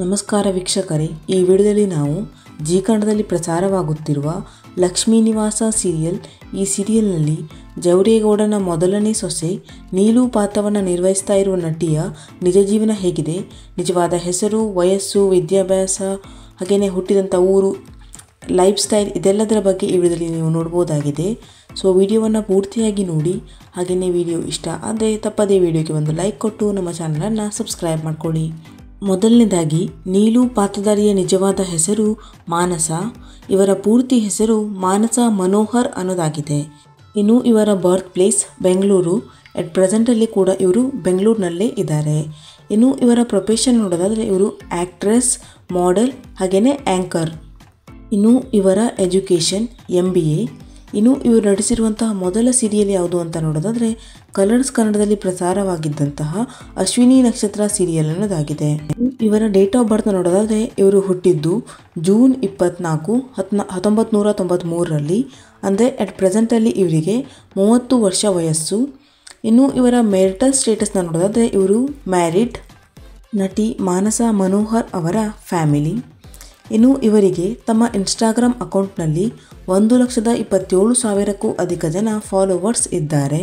ನಮಸ್ಕಾರ ವೀಕ್ಷಕರೇ, ಈ ವಿಡಿಯೋದಲ್ಲಿ ನಾವು ಜೀ ಕನ್ನಡದಲ್ಲಿ ಪ್ರಸಾರವಾಗುತ್ತಿರುವ ಲಕ್ಷ್ಮೀ ನಿವಾಸ ಸೀರಿಯಲ್. ಈ ಸೀರಿಯಲ್ನಲ್ಲಿ ಜವರೇಗೌಡನ ಮೊದಲನೇ ಸೊಸೆ ನೀಲು ಪಾತ್ರವನ್ನು ನಿರ್ವಹಿಸ್ತಾ ಇರುವ ನಟಿಯ ನಿಜ ಜೀವನ ಹೇಗಿದೆ. ನಿಜವಾದ ಹೆಸರು, ವಯಸ್ಸು, ವಿದ್ಯಾಭ್ಯಾಸ ಹಾಗೆಯೇ ಹುಟ್ಟಿದಂಥ ಊರು, ಲೈಫ್ ಸ್ಟೈಲ್ ಇದೆಲ್ಲದರ ಬಗ್ಗೆ ಈ ವಿಡಿಯೋದಲ್ಲಿ ನೀವು ನೋಡ್ಬೋದಾಗಿದೆ. ಸೊ, ವಿಡಿಯೋವನ್ನು ಪೂರ್ತಿಯಾಗಿ ನೋಡಿ ಹಾಗೆಯೇ ವಿಡಿಯೋ ಇಷ್ಟ ಆದರೆ ತಪ್ಪದೇ ವಿಡಿಯೋಗೆ ಒಂದು ಲೈಕ್ ಕೊಟ್ಟು ನಮ್ಮ ಚಾನಲನ್ನು ಸಬ್ಸ್ಕ್ರೈಬ್ ಮಾಡ್ಕೊಳ್ಳಿ. ಮೊದಲನೇದಾಗಿ ನೀಲು ಪಾತ್ರಧಾರಿಯ ನಿಜವಾದ ಹೆಸರು ಮಾನಸ. ಇವರ ಪೂರ್ತಿ ಹೆಸರು ಮಾನಸ ಮನೋಹರ್ ಅನ್ನೋದಾಗಿದೆ. ಇನ್ನು ಇವರ ಬರ್ತ್ ಪ್ಲೇಸ್ ಬೆಂಗಳೂರು. ಅಟ್ ಪ್ರೆಸೆಂಟಲ್ಲಿ ಕೂಡ ಇವರು ಬೆಂಗಳೂರಿನಲ್ಲೇ ಇದ್ದಾರೆ. ಇನ್ನು ಇವರ ಪ್ರೊಫೆಷನ್ ನೋಡೋದಾದರೆ ಇವರು ಆ್ಯಕ್ಟ್ರೆಸ್ ಮಾಡೆಲ್ ಹಾಗೆಯೇ ಆ್ಯಂಕರ್ ಇನ್ನು ಇವರ ಎಜುಕೇಷನ್ ಎಂ ಬಿ ಎ ಇನ್ನು ಇವರು ನಟಿಸಿರುವಂತಹ ಮೊದಲ ಸೀರಿಯಲ್ ಯಾವುದು ಅಂತ ನೋಡೋದಾದರೆ ಕಲರ್ಸ್ ಕನ್ನಡದಲ್ಲಿ ಪ್ರಸಾರವಾಗಿದ್ದಂತಹ ಅಶ್ವಿನಿ ನಕ್ಷತ್ರ ಸೀರಿಯಲ್ ಅನ್ನೋದಾಗಿದೆ. ಇವರ ಡೇಟ್ ಆಫ್ ಬರ್ತ್ ನೋಡೋದಾದರೆ ಇವರು ಹುಟ್ಟಿದ್ದು ಜೂನ್ ಇಪ್ಪತ್ನಾಲ್ಕು ಹತ್ನ ಹತ್ತೊಂಬತ್ತು ನೂರ ತೊಂಬತ್ತ್ಮೂರರಲ್ಲಿ ಅಂದರೆ ಅಟ್ ಪ್ರೆಸೆಂಟಲ್ಲಿ ಇವರಿಗೆ ಮೂವತ್ತು ವರ್ಷ ವಯಸ್ಸು. ಇನ್ನು ಇವರ ಮೆರಿಟಲ್ ಸ್ಟೇಟಸ್ನ ನೋಡೋದಾದರೆ ಇವರು ಮ್ಯಾರಿಡ್ ನಟಿ ಮಾನಸ ಮನೋಹರ್ ಅವರ ಫ್ಯಾಮಿಲಿ. ಇನ್ನು ಇವರಿಗೆ ತಮ್ಮ ಇನ್ಸ್ಟಾಗ್ರಾಮ್ ಅಕೌಂಟ್ನಲ್ಲಿ ಒಂದು ಲಕ್ಷದ ಇಪ್ಪತ್ತೇಳು ಸಾವಿರಕ್ಕೂ ಅಧಿಕ ಜನ ಫಾಲೋವರ್ಸ್ ಇದ್ದಾರೆ.